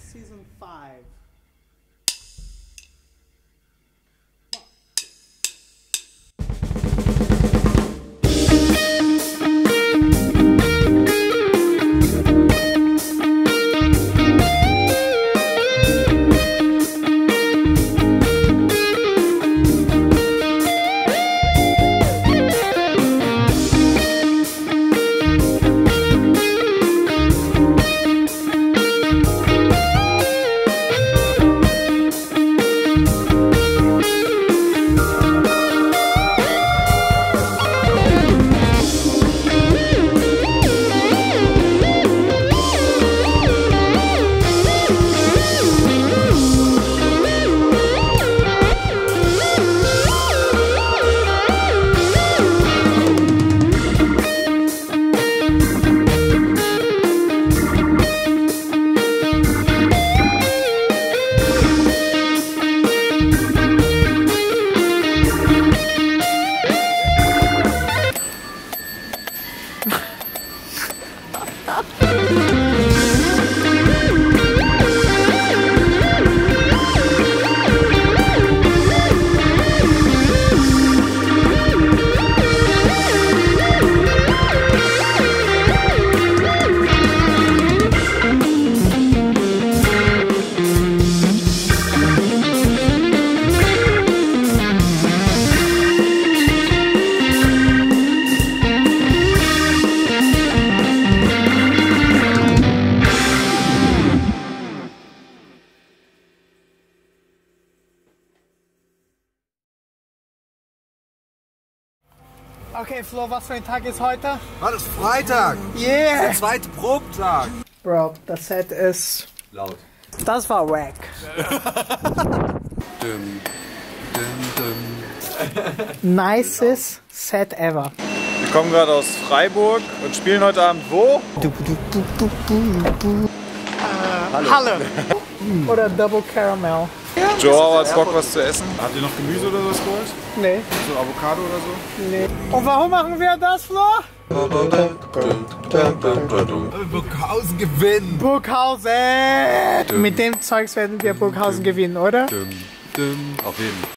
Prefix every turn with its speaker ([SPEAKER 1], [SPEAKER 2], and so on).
[SPEAKER 1] season five. Ha ha ha! Okay, Flo, was für ein Tag ist heute?
[SPEAKER 2] War das Freitag?
[SPEAKER 1] Yeah!
[SPEAKER 2] Der zweite Probentag.
[SPEAKER 1] Bro, das Set ist...
[SPEAKER 2] Laut.
[SPEAKER 1] Das war wack.
[SPEAKER 2] Düm, düm, düm.
[SPEAKER 1] Nicest Set ever.
[SPEAKER 3] Wir kommen gerade aus Freiburg und spielen heute Abend wo?
[SPEAKER 1] Halle. Oder Double Caramel.
[SPEAKER 3] Joao hat Bock was zu essen. Habt ihr noch Gemüse oder sowas geholt?
[SPEAKER 1] Nee,
[SPEAKER 3] So Avocado oder so?
[SPEAKER 1] nee. Und warum machen wir das, Flo?
[SPEAKER 2] Burghausen gewinnen.
[SPEAKER 1] Burghausen! Mit dem Zeugs werden wir Burghausen gewinnen, oder?
[SPEAKER 2] Düm, düm. Auf jeden Fall.